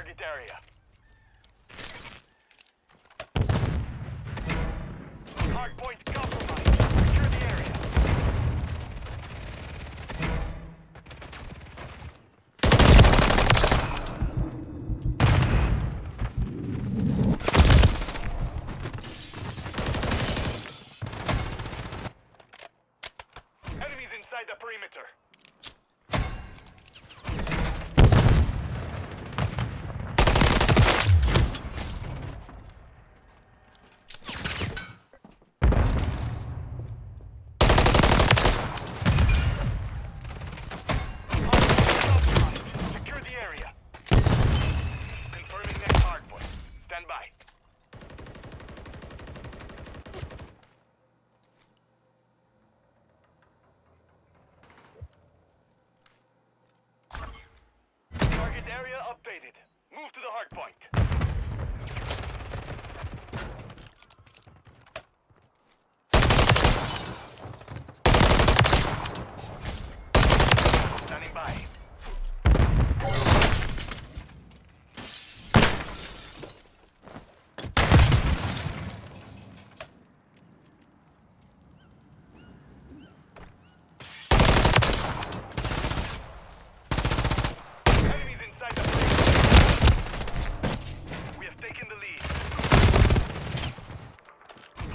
target area. Hard point.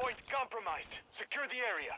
Hardpoint compromised. Secure the area.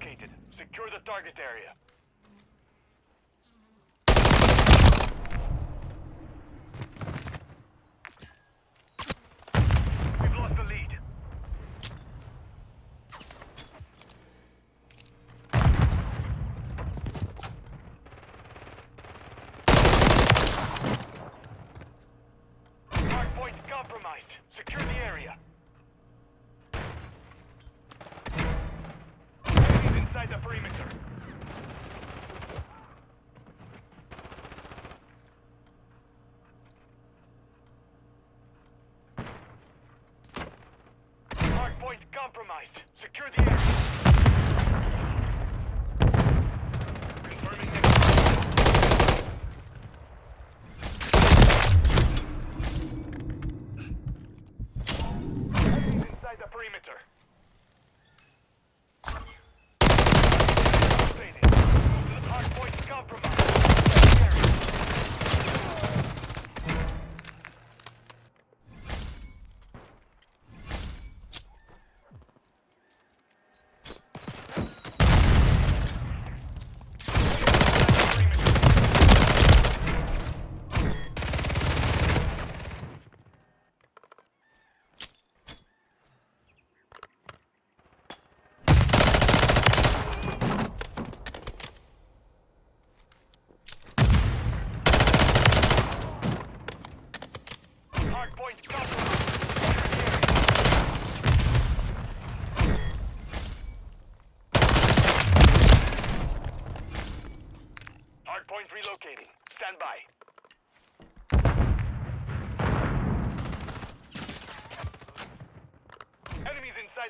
located. Secure the target area. Compromised. Secure the exit.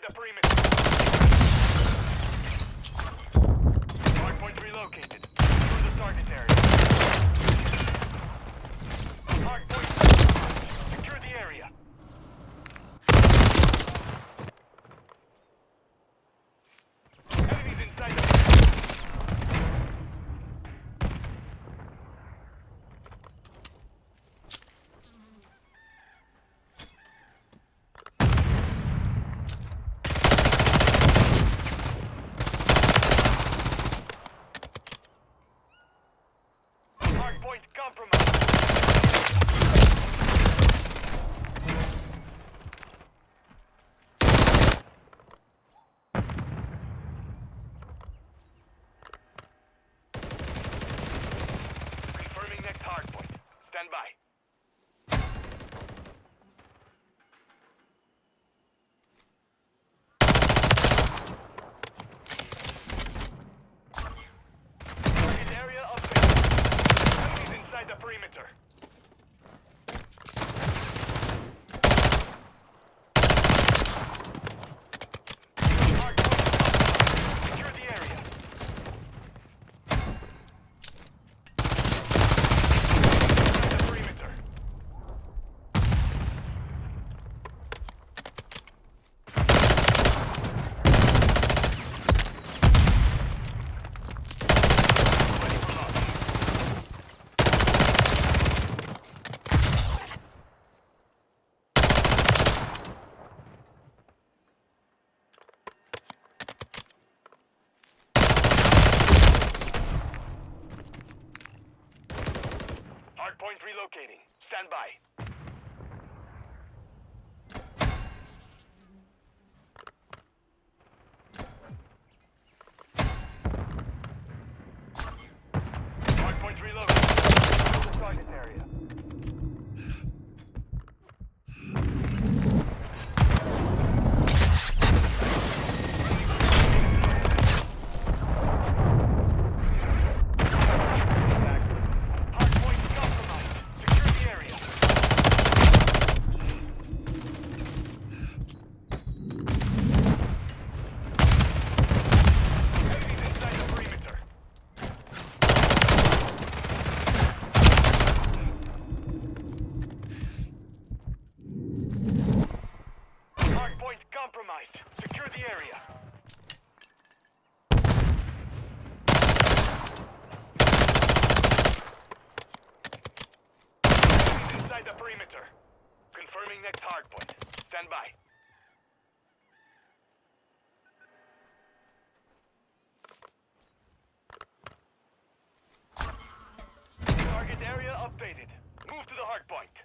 Occupied the perimeter. Hardpoint relocated. Secure the target area. Hardpoint. Secure the area. Stand by. perimeter. Confirming next hardpoint. Stand by. Target area updated. Move to the hardpoint.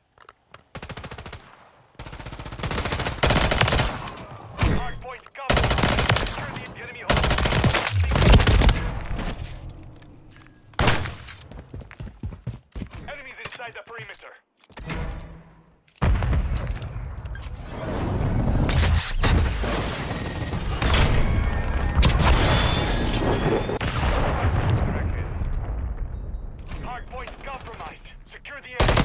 Checkpoint compromised. Secure the area.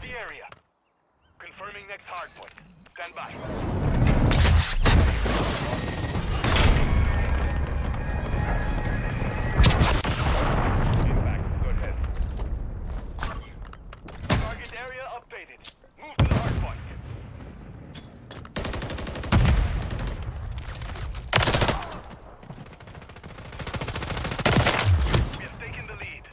The area. Confirming next hardpoint. Stand by. Area updated. Move to the hardpoint. We have taken the lead.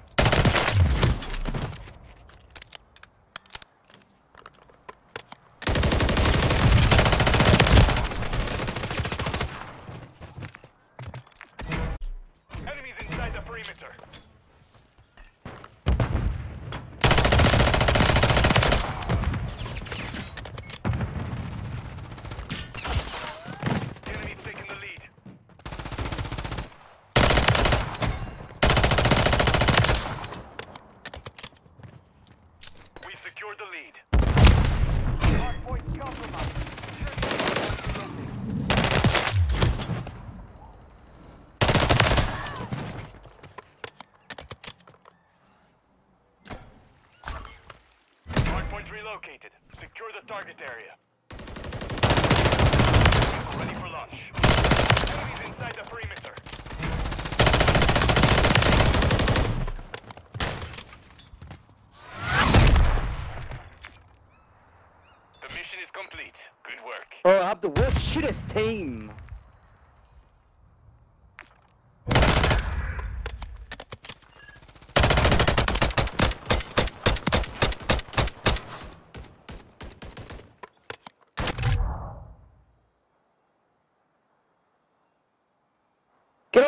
Enemies inside the perimeter. Enemy's taking the lead. We secured the lead. Hardpoint compromised. Relocated. Secure the target area. Ready for launch. Enemies inside the perimeter. The mission is complete. Good work. Oh, I have the worst shittest team.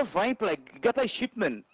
Viper, like, get a shipment.